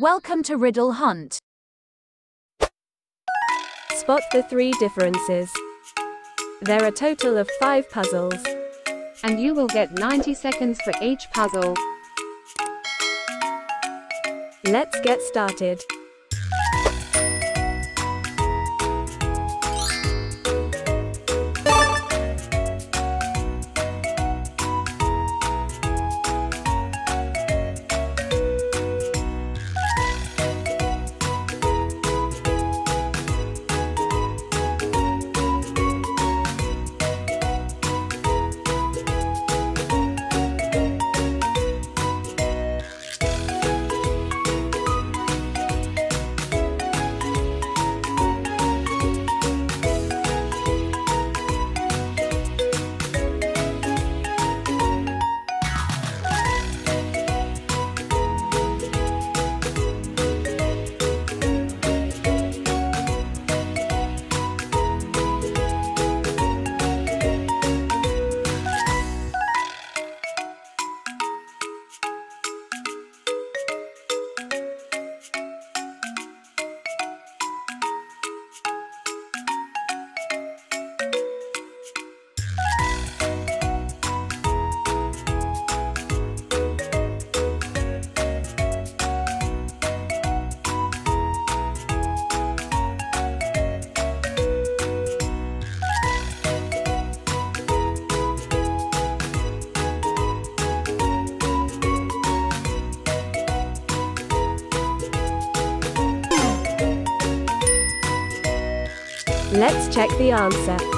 Welcome to Riddle Hunt. Spot the three differences. There are a total of five puzzles. And you will get 90 seconds for each puzzle. Let's get started. Let's check the answer.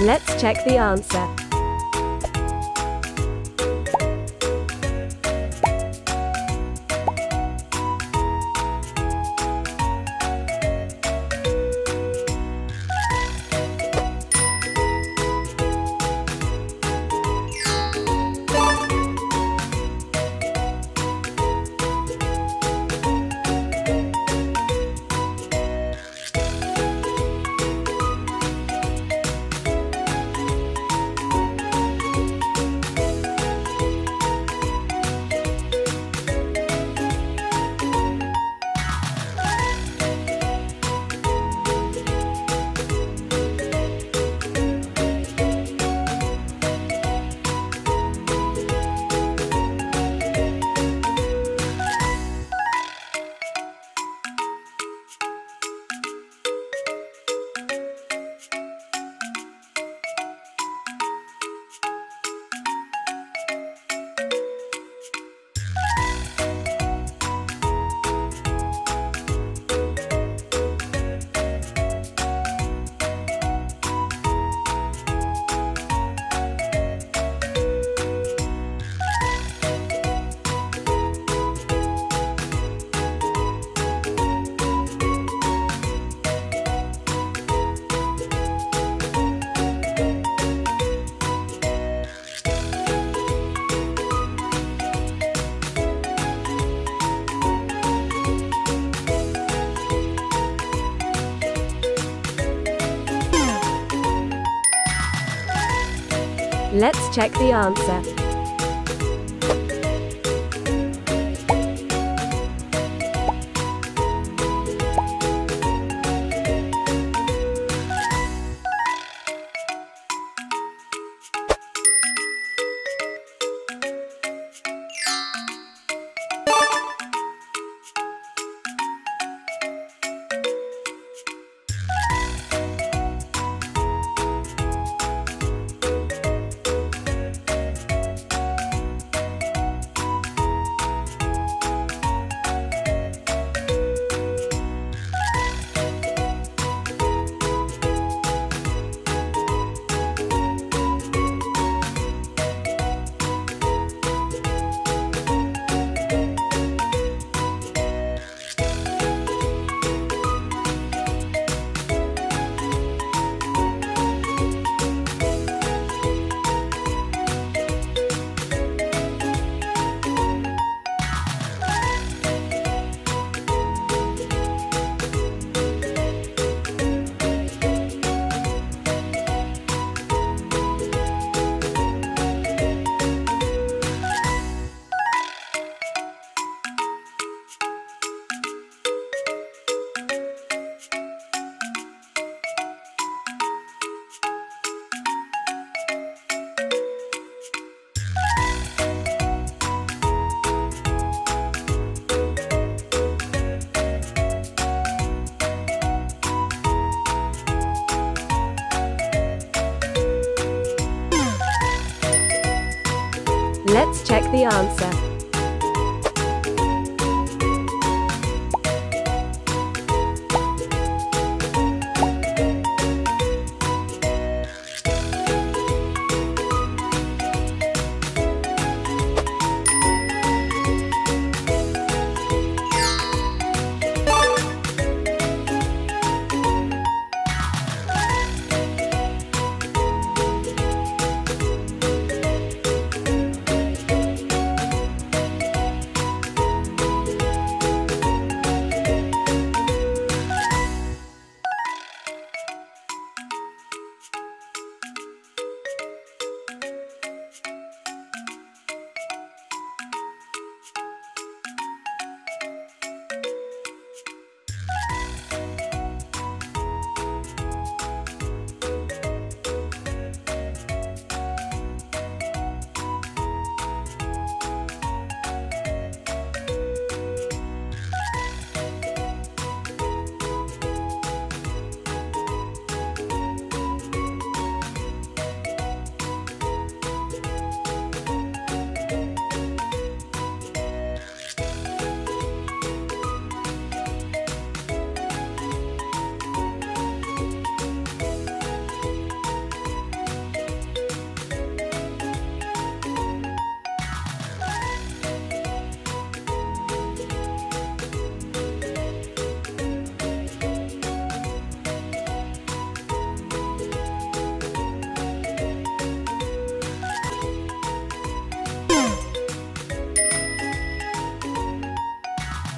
Let's check the answer. Let's check the answer. Let's check the answer.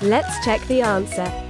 Let's check the answer.